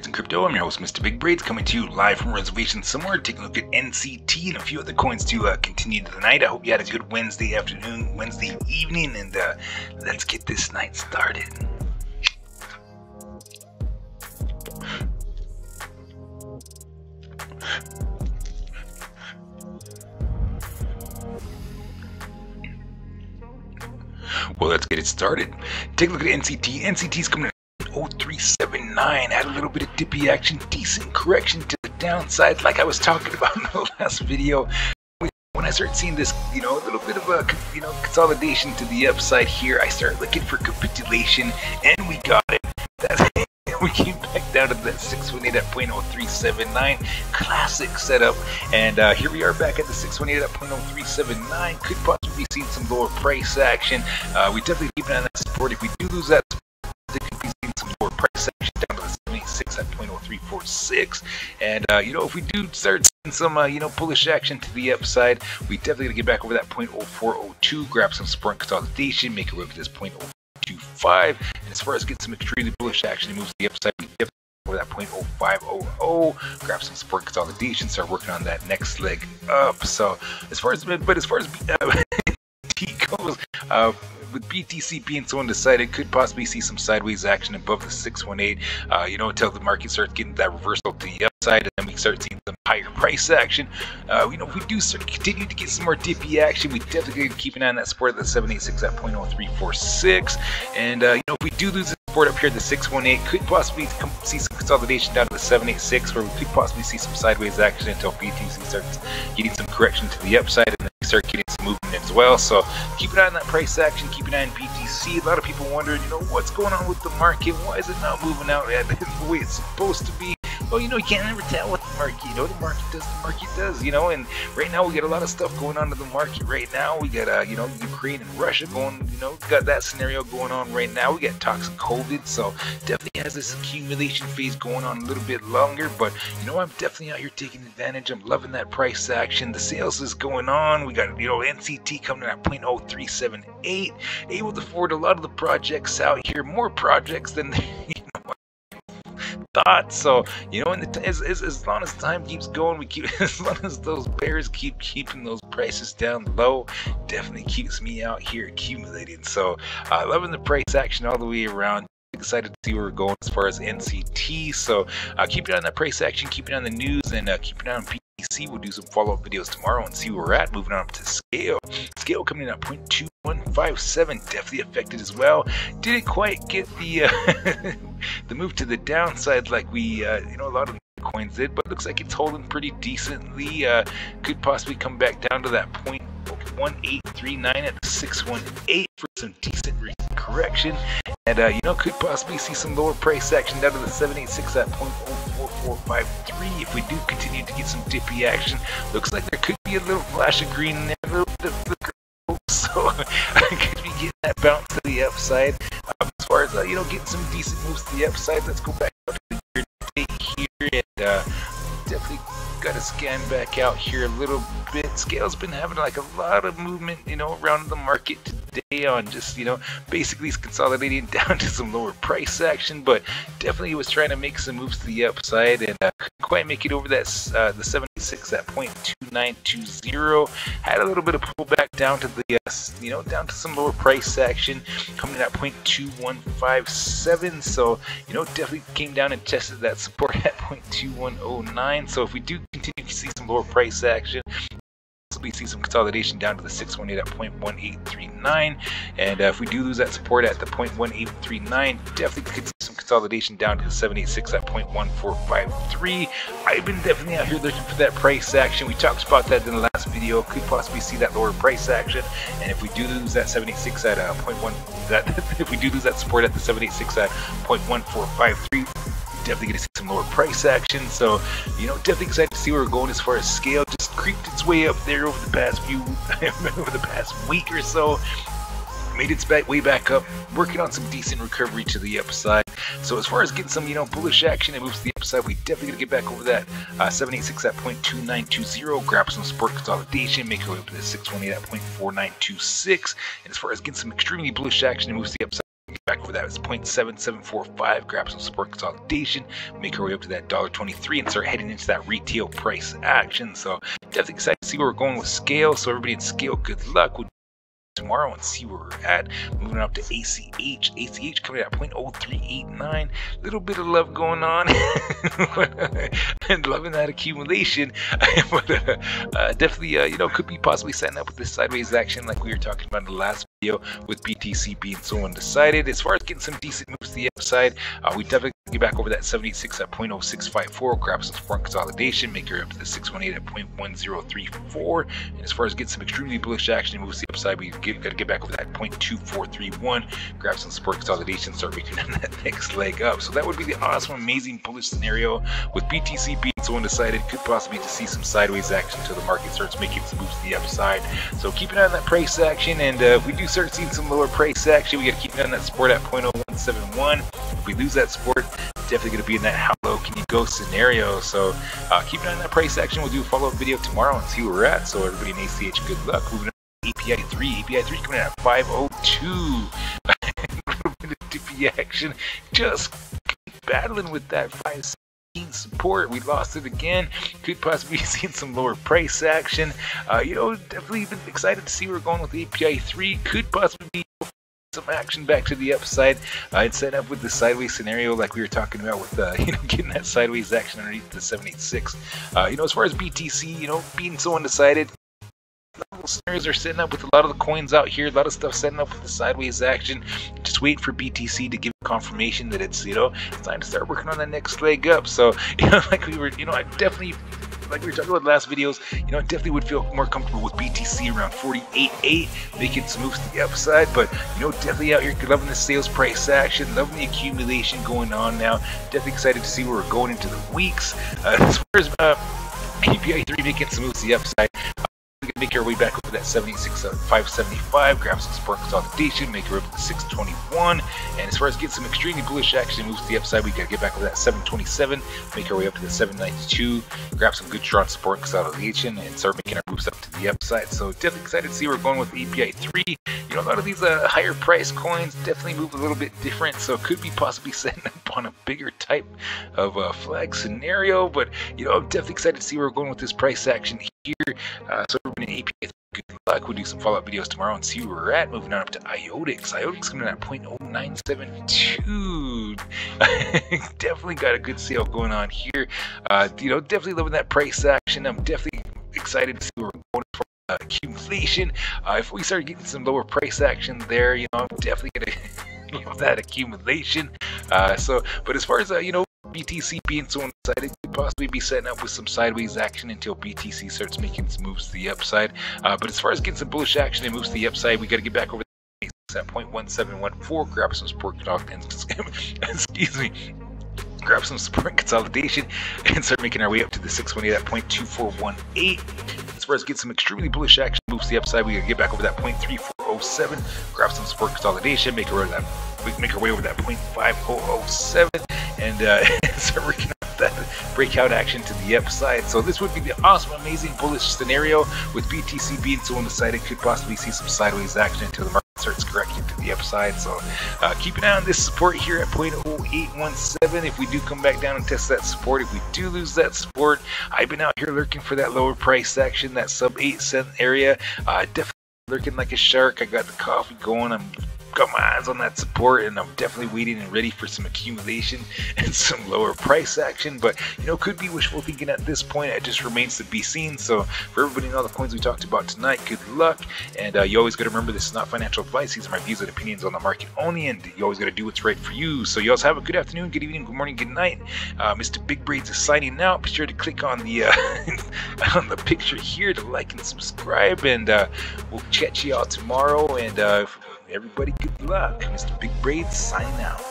Trades in Crypto. I'm your host, Mr. Big Braids, coming to you live from Reservation Somewhere, taking a look at NCT and a few other coins to uh, continue the night. I hope you had a good Wednesday afternoon, Wednesday evening, and uh, let's get this night started. Well, let's get it started. Take a look at NCT. NCT's coming in 0379. Had a little bit of dippy action, decent correction to the downside, like I was talking about in the last video. When I start seeing this, you know, a little bit of a, you know, consolidation to the upside here, I start looking for capitulation, and we got it. That's we came back down to that 618 at 0.0379 classic setup and uh, here we are back at the 618 at 0.0379 could possibly be seeing some lower price action uh, we definitely keep an eye on that support if we do lose that they could be seeing some lower price action down to the 786 at 0.0346 and uh, you know if we do start seeing some uh, you know bullish action to the upside we definitely gonna get back over that 0.0402 grab some support consolidation make a way to this 0.04 5. And as far as getting some extremely bullish action, it moves to the upside. We definitely over that 0.0500. Grab some support consolidation. Start working on that next leg up. So as far as but as far as uh, goes, uh, with BTC being so undecided, could possibly see some sideways action above the 618. Uh, you know, until the market starts getting that reversal to the upside, and then we start seeing some higher price action. Uh, you know, if we do start continue to get some more dippy action, we definitely keep an eye on that support at the 786 at 0.0346. And uh, you know, if we do lose support up here the 618, could possibly see some consolidation down to the 786, where we could possibly see some sideways action until BTC starts getting some correction to the upside, and getting some movement as well. So keep an eye on that price action. Keep an eye on BTC. A lot of people wondering, you know, what's going on with the market? Why is it not moving out at the way it's supposed to be? Well, you know, you can't ever tell what market, you know, the market does, the market does, you know, and right now we got a lot of stuff going on in the market right now. We got, uh, you know, Ukraine and Russia going, you know, got that scenario going on right now. We got toxic COVID, so definitely has this accumulation phase going on a little bit longer, but, you know, I'm definitely out here taking advantage. I'm loving that price action. The sales is going on. We got, you know, NCT coming at 0.0378, able to forward a lot of the projects out here, more projects than, So you know, as, as as long as time keeps going, we keep as long as those bears keep keeping those prices down low, definitely keeps me out here accumulating. So uh, loving the price action all the way around. Excited to see where we're going as far as NCT. So uh, keep it on the price action, keep it on the news, and uh, keep it on BTC. We'll do some follow up videos tomorrow and see where we're at. Moving on up to SKALE. SKALE coming in at 0.2157, definitely affected as well. Didn't quite get the uh, the move to the downside like we, uh, you know, a lot of coins did, but looks like it's holding pretty decently. Uh, could possibly come back down to that point. 1839 at the 618 for some decent correction. And uh, you know could possibly see some lower price action down to the 786 at 0.04453 if we do continue to get some dippy action. Looks like there could be a little flash of green there a little bit of so I could be getting that bounce to the upside. Um, as far as uh, you know getting some decent moves to the upside let's go back to the here and uh, definitely got to scan back out here a little bit. SKALE's been having like a lot of movement, you know, around the market today on just, you know, basically consolidating down to some lower price action, but definitely was trying to make some moves to the upside and uh, couldn't quite make it over that uh, the 76 at 0.2920. Had a little bit of pullback down to the, uh, you know, down to some lower price action, coming in at 0.2157. So, you know, definitely came down and tested that support at 0.2109. So if we do continue to see some lower price action, possibly see some consolidation down to the 618 at 0.1839 and uh, if we do lose that support at the 0.1839 definitely could see some consolidation down to the 786 at 0.1453 I've been definitely out here looking for that price action. We talked about that in the last video. Could possibly see that lower price action. And if we do lose that 786 at uh, 0.1 that if we do lose that support at the 786 at 0.1453 definitely going to see some lower price action. So, you know, definitely excited to see where we're going as far as SKALE. Just creeped its way up there over the past few, over the past week or so. Made its way back up, working on some decent recovery to the upside. So as far as getting some, you know, bullish action and moves to the upside, we definitely gonna get back over that uh, 786 at 0.2920, grab some support consolidation, make our way up to the 618 at 0.4926. And as far as getting some extremely bullish action and moves to the upside, back over that. It's 0.7745. Grab some support consolidation, make our way up to that $1.23 and start heading into that retail price action. So definitely excited to see where we're going with SKALE. So everybody in SKALE, good luck. We'll tomorrow and see where we're at. Moving up to ACH. ACH coming at 0.0389. Little bit of love going on. and loving that accumulation. but uh, uh, definitely, uh, you know, could be possibly setting up with this sideways action like we were talking about in the last video with BTC being so undecided. As far as getting some decent moves to the upside, uh, we definitely get back over that 76 at 0.0654, grab some support consolidation, make your up to the 618 at 0.1034. And as far as getting some extremely bullish action moves to the upside, we get, gotta get back over that 0.2431, grab some support consolidation, start making that next leg up. So that would be the awesome, amazing bullish scenario with BTC being so undecided. Could possibly to see some sideways action until the market starts making some moves to the upside. So keep an eye on that price action, and uh, if we do start seeing some lower price action, we gotta keep an eye on that support at 0.0171. If we lose that support, definitely going to be in that how low can you go scenario. So uh, keep an eye on that price action. We'll do a follow-up video tomorrow and see where we're at. So everybody in ACH, good luck. Moving on to API 3. API 3 coming in at 502. a little bit of action. Just battling with that 5 support. We lost it again. Could possibly be seeing some lower price action. Uh, you know, definitely been excited to see where we're going with API 3. Could possibly be some action back to the upside. Uh, I'd set up with the sideways scenario like we were talking about with uh, you know getting that sideways action underneath the 786. Uh, you know, as far as BTC, you know, being so undecided, scenarios are setting up with a lot of the coins out here, a lot of stuff setting up with the sideways action. Just wait for BTC to give confirmation that it's, you know, it's time to start working on the next leg up. So, you know, like we were, you know, I definitely like we were talking about last videos, you know, I definitely would feel more comfortable with BTC around 48.8, making some moves to the upside. But, you know, definitely out here loving the sales price action, loving the accumulation going on now. Definitely excited to see where we're going into the weeks. Uh, as far as uh, API 3 making some moves to the upside, make our way back over that 76 uh, 575 grab some support consolidation make our way up to 621 and as far as getting some extremely bullish action moves to the upside we got to get back to that 727 make our way up to the 792 grab some good strong support consolidation and start making our moves up to the upside. So definitely excited to see where we're going with API 3 you know a lot of these uh, higher price coins definitely move a little bit different. So it could be possibly setting up on a bigger type of uh, flag scenario. But you know I'm definitely excited to see where we're going with this price action here uh, so we're going to API good luck. We'll do some follow-up videos tomorrow and see where we're at. Moving on up to IOTX. IOTX coming in at 0.0972. definitely got a good sale going on here. Uh, you know, definitely loving that price action. I'm definitely excited to see where we're going for uh, accumulation. Uh, if we start getting some lower price action there, you know, I'm definitely gonna love that accumulation. Uh, so, but as far as uh, you know, BTC being so undecided could possibly be setting up with some sideways action until BTC starts making moves to the upside. Uh, but as far as getting some bullish action and moves to the upside, we got to get back over at 0.1714, grab some support, and excuse me, grab some support consolidation and start making our way up to the 618 at 0.2418. As far as get some extremely bullish action moves to the upside, we gotta get back over that 0.3407, grab some support consolidation, make our way that make our way over that 0.5007 and uh, start working on that breakout action to the upside. So this would be the awesome, amazing bullish scenario with BTC being so undecided. Could possibly see some sideways action until the market starts correcting to the upside. So uh, keep an eye on this support here at 0.0817. If we do come back down and test that support, if we do lose that support, I've been out here lurking for that lower price action, that sub 8 cent area. Uh, definitely lurking like a shark. I got the coffee going. I'm got my eyes on that support and I'm definitely waiting and ready for some accumulation and some lower price action. But, you know, could be wishful thinking at this point. It just remains to be seen. So for everybody and all the coins we talked about tonight, good luck. And uh, you always got to remember this is not financial advice. These are my views and opinions on the market only. And you always got to do what's right for you. So you always have a good afternoon, good evening, good morning, good night. Uh, Mr. Big Braids is signing out. Be sure to click on the uh, on the picture here to like and subscribe. And uh, we'll catch you all tomorrow. And uh, everybody good luck. Mr. Big Braid, sign out.